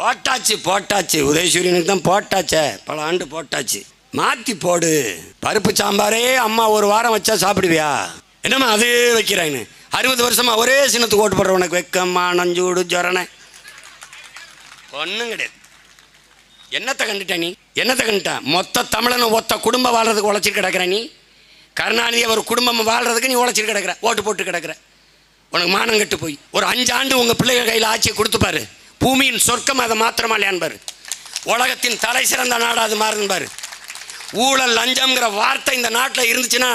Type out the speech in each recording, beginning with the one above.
போட்டாச்சு போட்டாச்சு. உதயசூரியனுக்கு தான் போட்டாச்சே. பல ஆண்டு போட்டாச்சு. மாற்றி போடு. பருப்பு சாம்பாரே அம்மா ஒரு வாரம் வச்சா சாப்பிடுவியா? என்னம்மா அது வைக்கிறாங்கன்னு அறுபது வருஷமா ஒரே சின்னத்துக்கு ஓட்டு போடுற உனக்கு வெக்கம்மா நஞ்சூடு ஜொரணை. ஒன்றும் கிடையாது. என்னத்தை கண்டுட்ட நீ? என்னத்தை கண்டுட்ட? மொத்த தமிழனும் ஒத்த குடும்பம் வாழ்றதுக்கு உழைச்சிட்டு கிடக்குற நீ? கருணாநிதி ஒரு குடும்பம் வாழ்றதுக்கு நீ உழைச்சிட்டு கிடக்குற. ஓட்டு போட்டு கிடக்குற. உனக்கு மானம் கெட்டு போய். ஒரு அஞ்சு ஆண்டு உங்கள் பிள்ளைகள் கையில் ஆட்சியை கொடுத்துப்பாரு பூமியின் சொர்க்கம் அதை மாத்திரமா இல்லையான்பாரு உலகத்தின் தலை சிறந்த நாடு அது மாறுன்பாரு ஊழல் லஞ்சம்ங்கிற வார்த்தை இந்த நாட்டில் இருந்துச்சுன்னா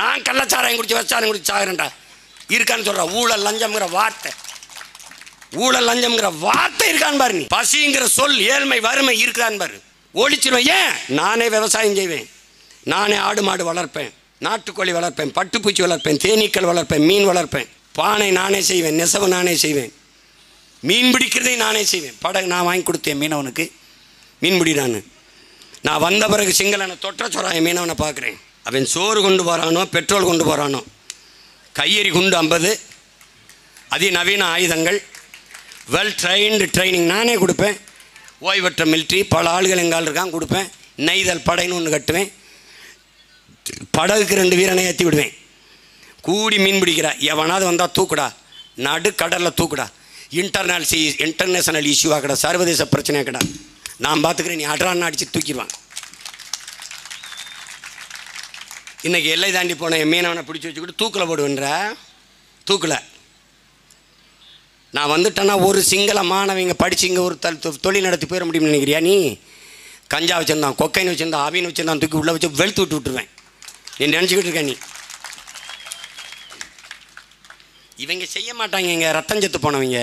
நான் கள்ளச்சாராயம் குடிச்சு வச்சாரம் குடிச்சு சாகிறேன்டா. இருக்கான்னு சொல்கிறேன் ஊழல் லஞ்சம்ங்கிற வார்த்தை. ஊழல் லஞ்சம்ங்கிற வார்த்தை இருக்கான்னு பாரு நீ? பசிங்கிற சொல் ஏழ்மை வறுமை இருக்கான்னு பாரு ஒழிச்சிருவேன் ஏன்? நானே விவசாயம் செய்வேன். நானே ஆடு மாடு வளர்ப்பேன். நாட்டுக்கோழி வளர்ப்பேன் பட்டுப்பூச்சி வளர்ப்பேன் தேனீக்கள் வளர்ப்பேன் மீன் வளர்ப்பேன். பானை நானே செய்வேன் நெசவு நானே செய்வேன். மீன் பிடிக்கிறதை நானே செய்வேன். படகு நான் வாங்கி கொடுத்தேன் மீனவனுக்கு. மீன் நான் நான் வந்த பிறகு சிங்களனை தொற்ற சொறாய மீனவனை பார்க்குறேன். அவன் சோறு கொண்டு போகிறானோ பெட்ரோல் கொண்டு போகிறானோ கையெறி குண்டு ஐம்பது. அதிநவீன ஆயுதங்கள். வெல் ட்ரைன்டு ட்ரைனிங் நானே கொடுப்பேன். ஓய்வற்ற மிலிட்ரி பல ஆளுகள் எங்கால் இருக்கான் கொடுப்பேன். நெய்தல் படைன்னு ஒன்று கட்டுவேன். படகுக்கு ரெண்டு வீரனை ஏற்றி விடுவேன். கூடி மீன் பிடிக்கிறா. எவனாவது வந்தால் தூக்குடா. நடு கடலில் தூக்குடா. இன்டர்னல் சி இன்டர்நேஷனல் இஷ்யூவாக கடை சர்வதேச பிரச்சனையாக கடை. நான் பார்த்துக்கிறேன் நீ அட்ரான்னு அடித்து தூக்கிடுவான். இன்றைக்கி எல்லை தாண்டி போன என் மீனவனை பிடிச்சி வச்சுக்கிட்டு தூக்கில் போடுவேன்ற. தூக்கில். நான் வந்துட்டேன்னா ஒரு சிங்கள மாணவங்க படித்து இங்கே ஒரு தொ- தொழில் நடத்தி போயிட முடியும்னு நினைக்கிறியா நீ? கஞ்சா வச்சுருந்தான் கொக்கைன்னு வச்சுருந்தான் அவின்னு வச்சுருந்தான் தூக்கி உள்ளே வச்சு வெளுத்து விட்டு விட்டுருவேன். நீ நினச்சிக்கிட்டு இருக்க நீ. இவங்க செய்ய மாட்டாங்க இங்கே ரத்தம் செத்து போனவங்க.